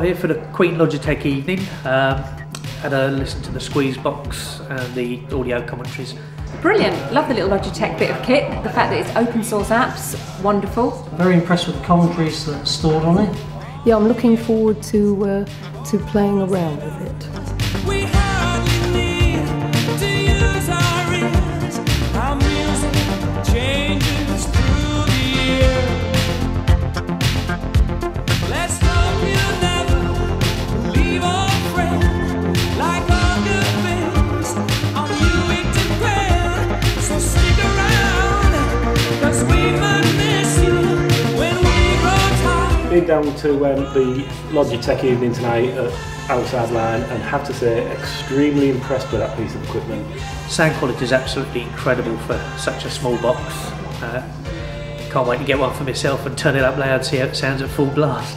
lot here for the Queen Logitech evening. Um, had a listen to the Squeezebox and the audio commentaries. Brilliant. Love the little Logitech bit of kit. The fact that it's open source apps, wonderful. Very impressed with the commentaries that's stored on it. Yeah, I'm looking forward to uh, to playing around with it. Tired. Down to um, the Logitech evening tonight at Outside Line and have to say extremely impressed with that piece of equipment. Sound quality is absolutely incredible for such a small box. Uh, can't wait to get one for myself and turn it up loud, see how it sounds at full blast.